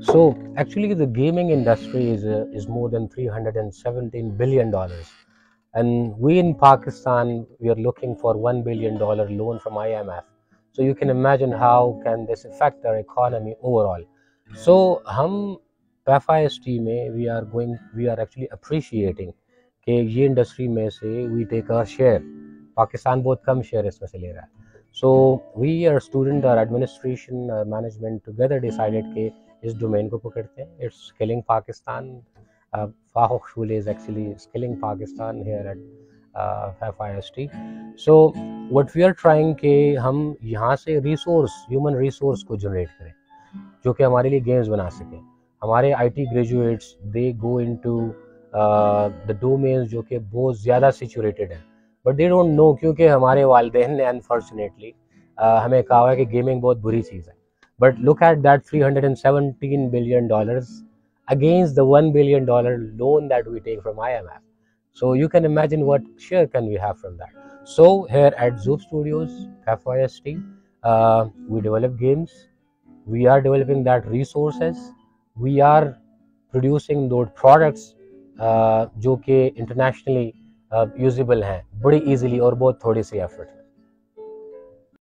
So actually, the gaming industry is uh, is more than 317 billion dollars, and we in Pakistan we are looking for one billion dollar loan from IMF. So you can imagine how can this affect our economy overall. So हम FIST में we are going we are actually appreciating कि ये industry में से we take a share Pakistan बहुत कम share इसमें से ले रहा है So we are student और एडमिनिस्ट्रेशन मैनेजमेंट टुगेदर डिसाइडेड के इस डोमेन को पकड़ते हैं it's skilling Pakistan फाहुक school is actually skilling Pakistan here at F I S T so what we are trying के हम यहाँ से रिसोर्स ह्यूमन रिसोर्स को जनरेट करें जो कि हमारे लिए गेम्स बना सकें हमारे I T graduates they go into the domains जो कि बहुत ज़्यादा सिचुरेटेड हैं बट दे डोंट नो क्योंकि हमारे वालदेन ने अनफॉर्चुनेटली हमें कहा हुआ है कि गेमिंग बहुत बुरी चीज़ है। But look at that three hundred and seventeen billion dollar against then billion dollar loan that we take from I M F so you can imagine what share can we have from that so here at Zoop studios F I S T we develop games we are developing that resources we are producing दो products जो कि internationally usable हैं बड़ी easily और बहुत थोड़ी सी effort